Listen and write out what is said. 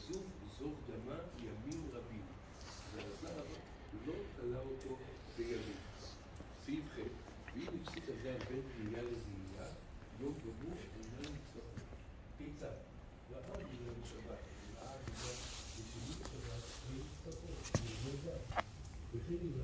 יזוב זוב דמה ימים רבים. והזב לא תלה אותו בימים. סעיף ח' ואם הפסיק הזה בין ראייה לראייה, לא גמור אינה נצטרכת. כיצד? ראה בגלל שבת, ראה בגלל ששימוש השבת, וכן אם